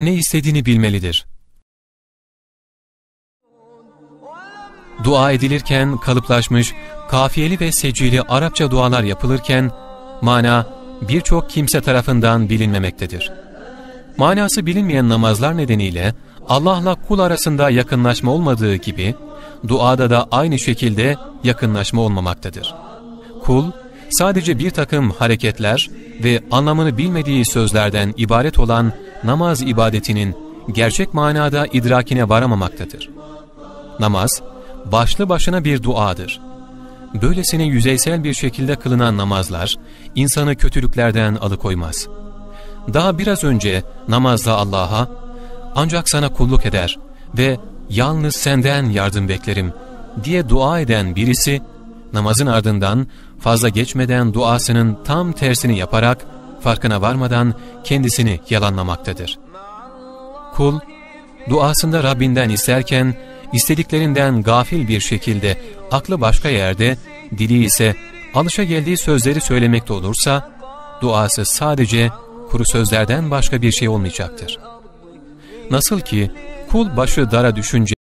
ne istediğini bilmelidir. Dua edilirken kalıplaşmış, kafiyeli ve secili Arapça dualar yapılırken, mana birçok kimse tarafından bilinmemektedir. Manası bilinmeyen namazlar nedeniyle Allah'la kul arasında yakınlaşma olmadığı gibi, duada da aynı şekilde yakınlaşma olmamaktadır. Kul, sadece bir takım hareketler ve anlamını bilmediği sözlerden ibaret olan namaz ibadetinin gerçek manada idrakine varamamaktadır. Namaz, başlı başına bir duadır. Böylesine yüzeysel bir şekilde kılınan namazlar, insanı kötülüklerden alıkoymaz. Daha biraz önce namazda Allah'a, ancak sana kulluk eder ve yalnız senden yardım beklerim diye dua eden birisi, namazın ardından fazla geçmeden duasının tam tersini yaparak, farkına varmadan kendisini yalanlamaktadır. Kul, duasında Rabbinden isterken, istediklerinden gafil bir şekilde aklı başka yerde, dili ise alışa geldiği sözleri söylemekte olursa, duası sadece kuru sözlerden başka bir şey olmayacaktır. Nasıl ki kul başı dara düşünce,